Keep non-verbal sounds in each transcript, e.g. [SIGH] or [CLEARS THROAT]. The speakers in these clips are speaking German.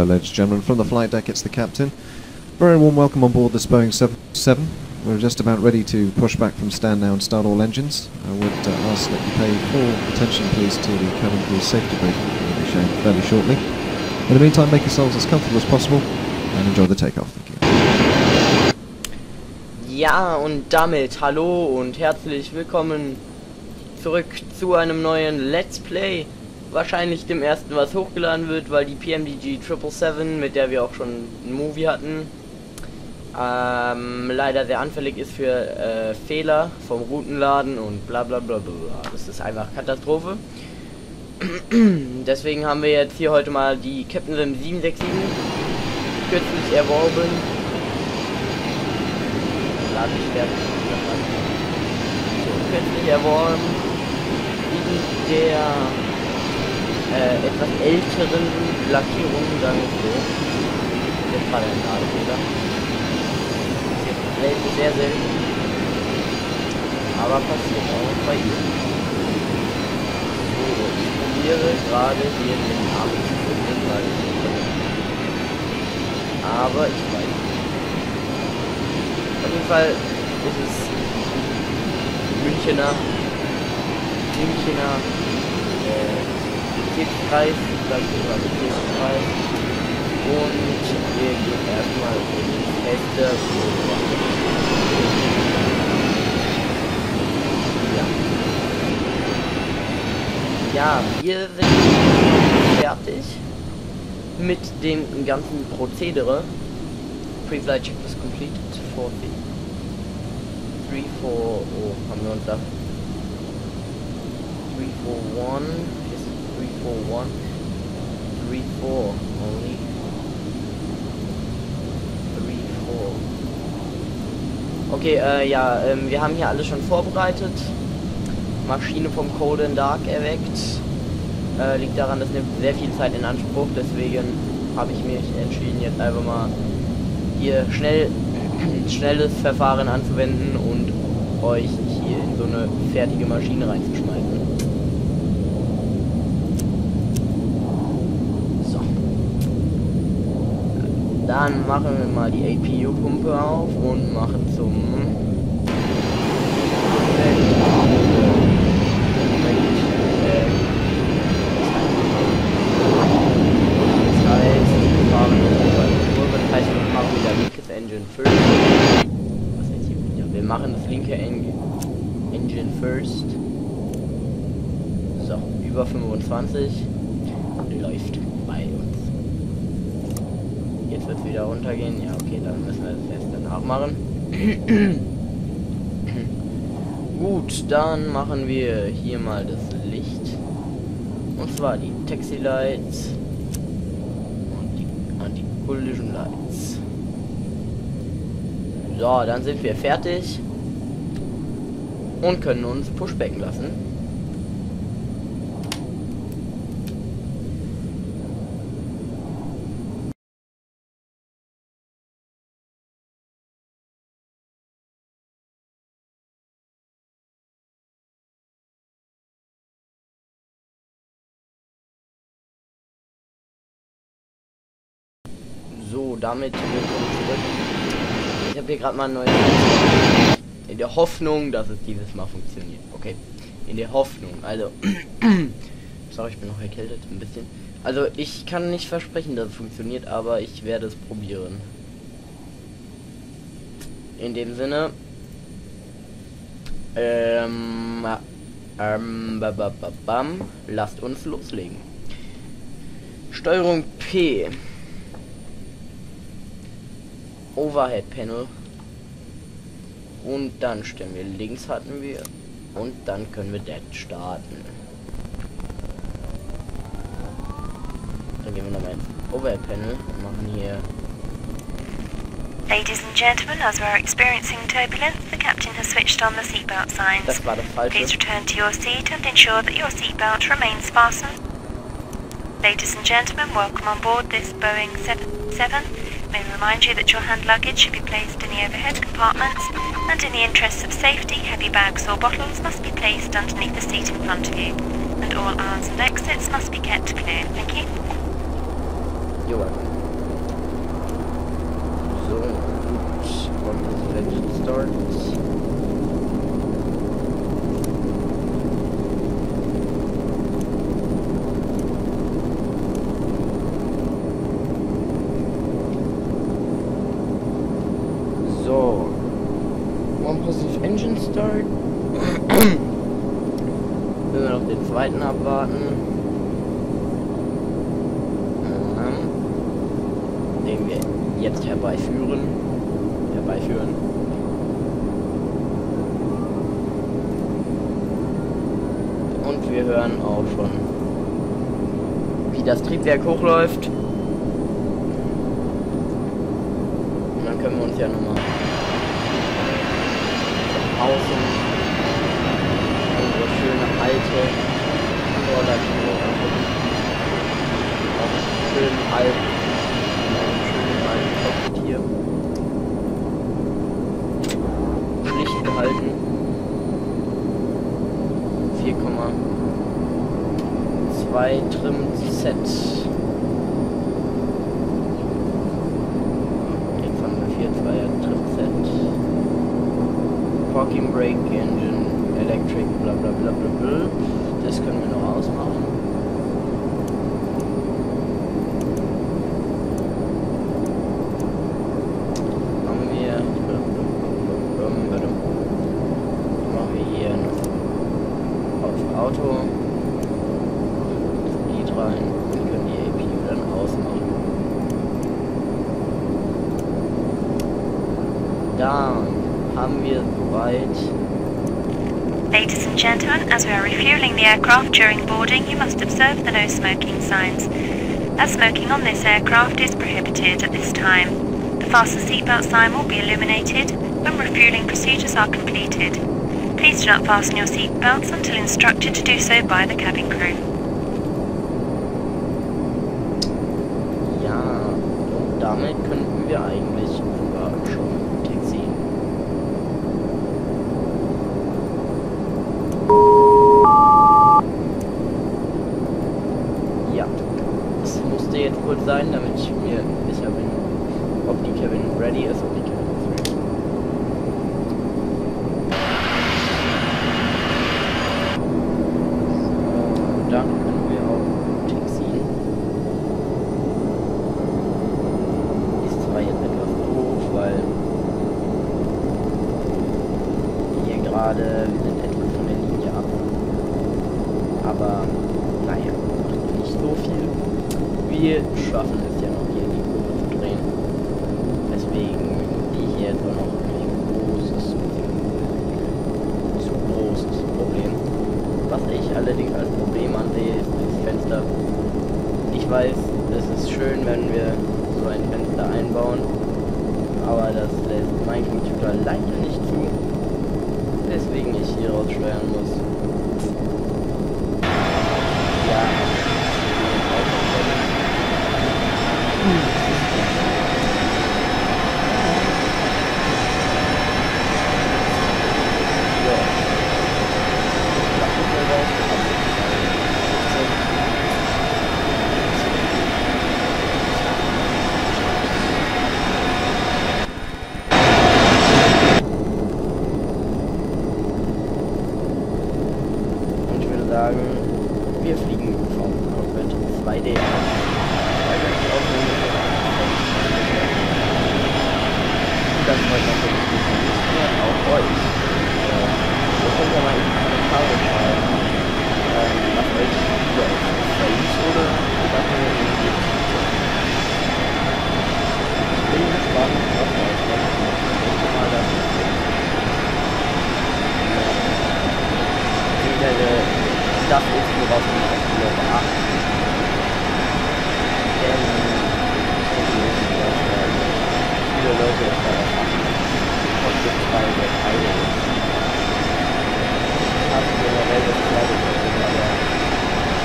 Hello, ladies and gentlemen. From the flight deck, it's the captain. Very warm welcome on board this Boeing 77. We're just about ready to push back from stand now and start all engines. I would uh, ask that you pay full attention, please, to the cabin crew safety briefing that will be shown fairly shortly. In the meantime, make yourselves as comfortable as possible and enjoy the takeoff. Thank you. Ja, und damit hallo und herzlich willkommen zurück zu einem neuen Let's Play. Wahrscheinlich dem ersten, was hochgeladen wird, weil die PMDG 777, mit der wir auch schon einen Movie hatten, ähm, leider sehr anfällig ist für äh, Fehler vom Routenladen und bla bla bla bla. Das ist einfach Katastrophe. [CLEARS THROAT] Deswegen haben wir jetzt hier heute mal die Captain Sim 767 kürzlich erworben. Lade. So, kürzlich erworben. In der äh, etwas älteren Lackierung, sagen wir so. Jetzt war der Ladefehler. Selten, sehr selten. Aber passiert auch bei ihr. So, ich probiere gerade hier den Namen zu finden, weil ich nicht Aber ich weiß nicht. Auf jeden Fall ist es Münchener, Münchener, äh, Betriebspreis, das ist Betriebspreis. Und wir gehen erstmal in die Teste. Ja. ja, wir sind fertig mit dem ganzen Prozedere. Pre-flight check was completed for the 3, 4, oh, haben wir uns da 3, 4, 1 three, four, one, three, four, only three, four. Okay, äh, ja, ähm, wir haben hier alles schon vorbereitet. Maschine vom Cold and Dark erweckt. Äh, liegt daran, das nimmt sehr viel Zeit in Anspruch, deswegen habe ich mich entschieden, jetzt einfach mal hier schnell [CLEARS THROAT] schnelles Verfahren anzuwenden und euch hier in so eine fertige Maschine reinzuschmeißen. Dann machen wir mal die APU-Pumpe auf und machen zum Engine first. Was jetzt hier wieder? Wir machen das linke Engine. Engine first. So, über 25. Läuft bei Jetzt wird wieder runtergehen. Ja, okay, dann müssen wir das erst danach machen. [CLEARS THROAT] Gut, dann machen wir hier mal das Licht. Und zwar die Taxi Lights und die Anti-Collision Lights. So, dann sind wir fertig und können uns pushbacken lassen. So, damit willkommen zurück. Ich habe hier gerade mal ein neues. In der Hoffnung, dass es dieses Mal funktioniert. Okay. In der Hoffnung. Also. [CLEARS THROAT] Sorry, ich bin noch erkältet. Ein bisschen. Also, ich kann nicht versprechen, dass es funktioniert, aber ich werde es probieren. In dem Sinne. Ähm. Ähm. Bam. Lasst uns loslegen. Steuerung P. Overhead Panel. Und dann stellen wir links hatten wir. Und dann können wir Dead starten. Dann gehen wir nochmal ins Overhead Panel und machen hier. Ladies and gentlemen, as we're experiencing turbulence, the captain has switched on the seatbelt signs. Das war falsche. Please return to your seat and ensure that your seatbelt remains fastened. Ladies and gentlemen, welcome on board this Boeing 77 May remind you that your hand luggage should be placed in the overhead compartments, and in the interests of safety, heavy bags or bottles must be placed underneath the seat in front of you, and all aisles and exits must be kept clear. Thank you. You're welcome. So, gut. One let's start. So. Wenn wir noch den zweiten abwarten. Ähm, Den wir jetzt herbeiführen. Herbeiführen. Und wir hören auch schon, wie das Triebwerk hochläuft. Und dann können wir uns ja nochmal außen unsere schöne alte angucken. Auch schön alt, einen schönen alten Cockpit hier. Schlicht gehalten. 4,2 Trim Z. Auto. Wir können die dann ausmachen. Dann haben wir soweit. Ladies and gentlemen, as we are refueling the aircraft during boarding, you must observe the no smoking signs. As smoking on this aircraft is prohibited at this time. The fasten seatbelt sign will be illuminated when refueling procedures are completed. Please do not fasten your seatbelts until instructed to do so by the cabin crew. Und damit könnten wir eigentlich Aber naja, nicht so viel. Wir schaffen es ja noch hier in die Kurve zu drehen. Deswegen die hier jetzt auch noch ein großes, zu großes Problem. Was ich allerdings als Problem ansehe, ist das Fenster. Ich weiß, es ist schön, wenn wir so ein Fenster einbauen, aber das lässt mein Computer leider nicht zu. Deswegen ich hier raussteuern muss. Ja. Ja. Ja, gucken wir mal. Und ich würde sagen, wir fliegen vom Cockpit 2D aus. Weil wir die Aufnahme Und das freut natürlich nicht nur auch euch. Äh, Ihr könnt ja mal in die Kommentare schreiben, ähm, was euch lieber ist. Frames oder Sachen irgendwie. Ich bin gespannt, was euch kommt. Ich denke mal, dass wieder das ist, worauf ich mich wieder beachte. Denn ich denke, dass äh, viele Leute es darauf achten, ob das bei der Teile ist. Ich habe generell das glaube ich nicht, aber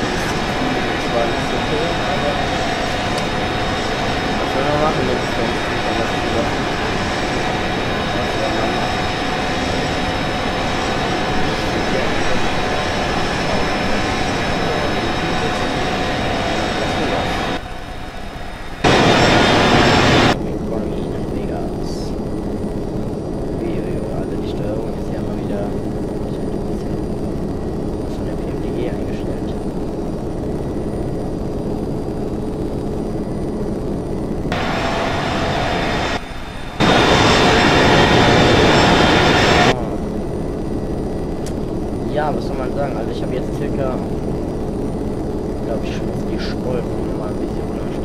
es ist zwar nicht so schön, aber was soll man machen ja, was soll man sagen? Also ich habe jetzt circa, glaube ich, die Stolpen mal ein bisschen unterstützt.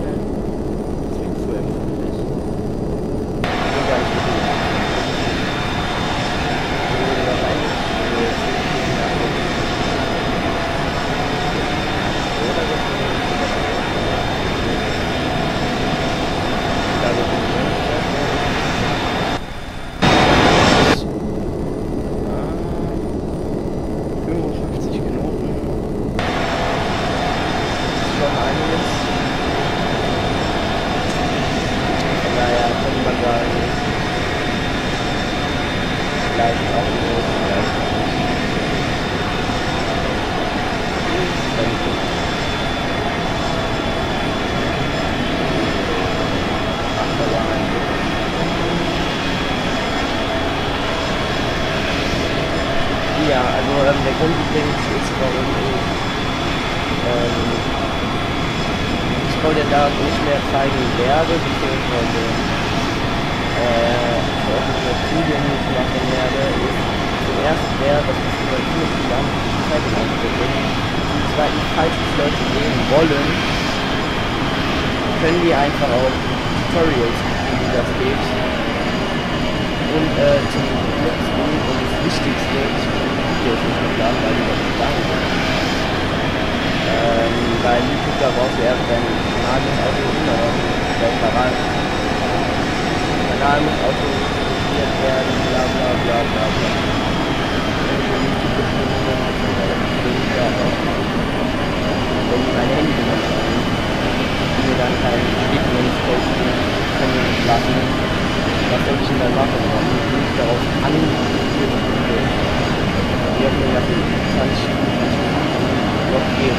Zeigen werde, beziehungsweise äh, veröffentlichte Studien nicht machen werde, ist zum ersten der, dass das über ziemlich lang Zeit in Anspruch nimmt. Zum zweiten, falls es Leute sehen wollen, können die einfach auch Tutorials gucken, wie das geht. Und äh, zum letzten und das Wichtigste, ich bin Videos nicht hochladen, weil die das nicht sagen. Ähm, YouTube da brauchst du erst dein normales Auto runterladen, dein Kanal. Kanal muss autorisiert werden, bla bla bla bla bla. Wenn ich meine Handy benutzen, die mir dann kein Bestätigungscode können wir nicht lassen. Was soll ich denn dann machen? Bin ich darauf angeführt, die haben nach 20 Geben.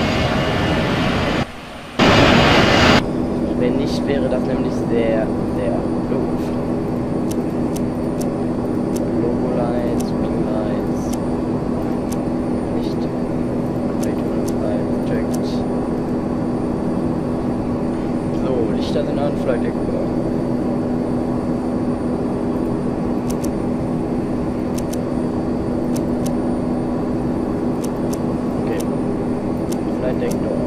Wenn nicht, wäre das nämlich sehr, sehr doof. ding dong.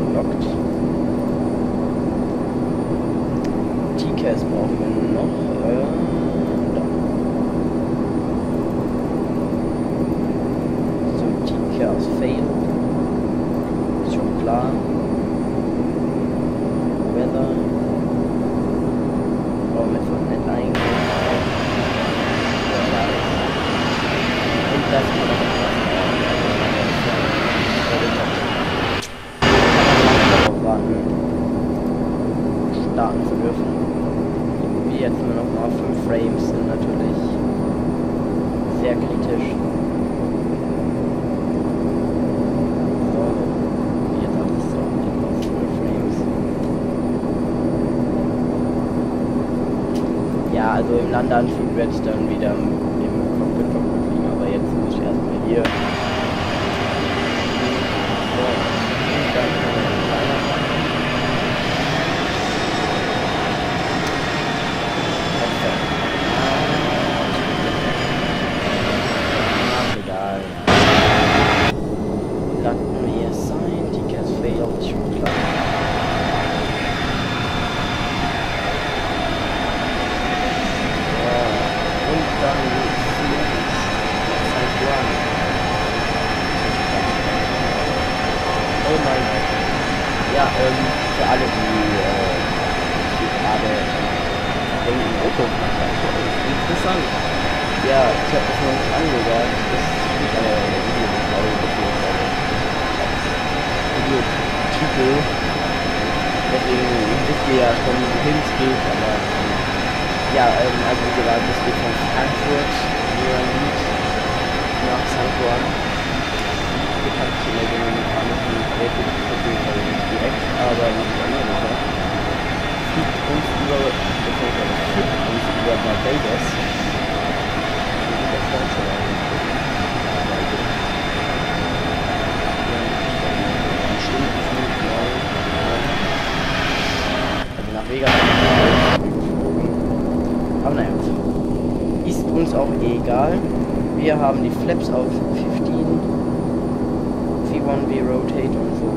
Wie jetzt nur noch mal 5 Frames sind natürlich sehr kritisch. So, jetzt hat es auch etwas 5 Frames. Ja, also im Landeanflug werde ich dann wieder much. Geht, aber ja, ähm, also wie gesagt, es geht von Frankfurt nach St. Juan. Bekannt in der dominikanischen Republik, also nicht direkt, aber nicht Amerika. Fliegt uns über, beziehungsweise fliegt uns über Barbados. Wie sieht das Ganze eigentlich? Aber gut. Ja, ein Stundenflug, neun, neun. Also nach Vegas. Aber naja, ist uns auch egal. Wir haben die Flaps auf 15, V1, V Rotate und so.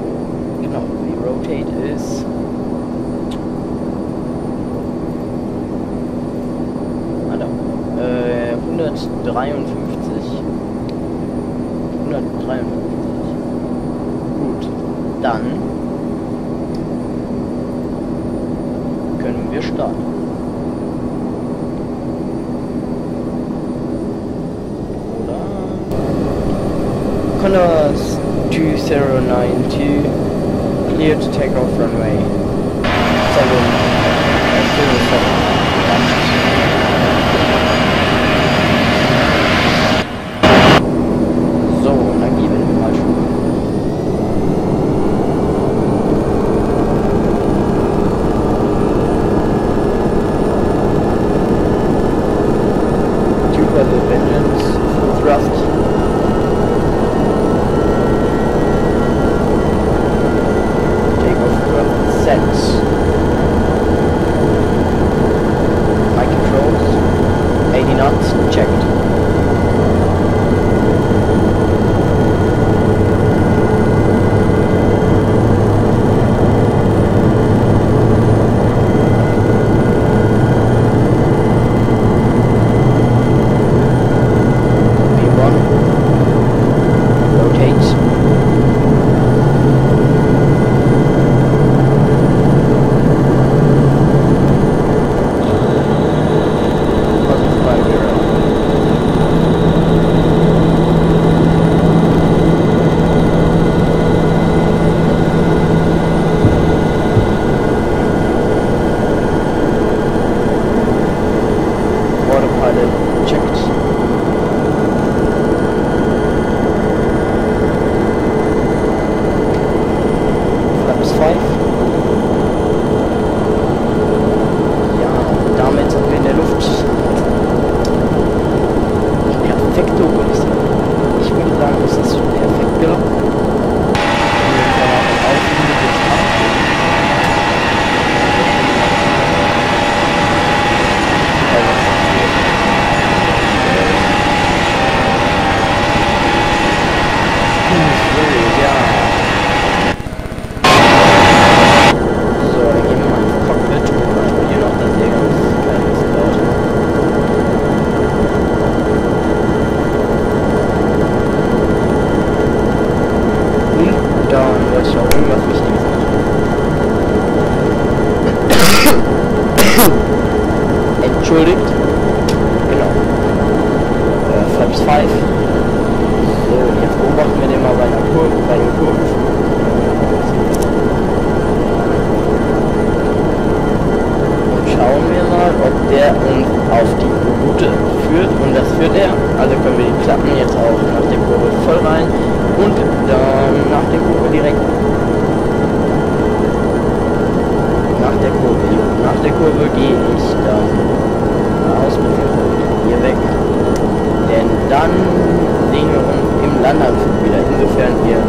Genau, wie Rotate ist. Ah, da. Äh, 153. 153. 2092 clear to take off runway. 7 schauen wir mal, ob der uns auf die Route führt. Und das führt er. Also können wir die Klappen jetzt auch nach der Kurve voll rein. Und dann nach der Kurve direkt. Nach der Kurve. Nach der Kurve gehe ich dann aus mit hier weg. Denn dann sehen wir uns im Landanflug wieder. Insofern ihr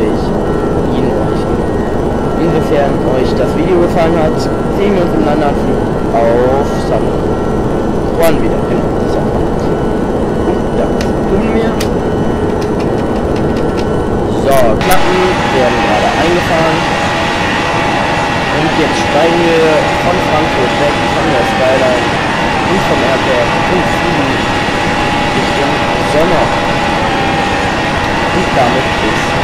euch, ihn euch, insofern euch das Video gefallen hat, sehen wir uns im Landanflug auf San Juan wieder. Genau, San. Und das tun wir. So, Klappen werden gerade eingefahren. Und jetzt steigen wir von Frankfurt weg, von der Skyline und vom Airport und fliegen Richtung Sommer. Und damit bis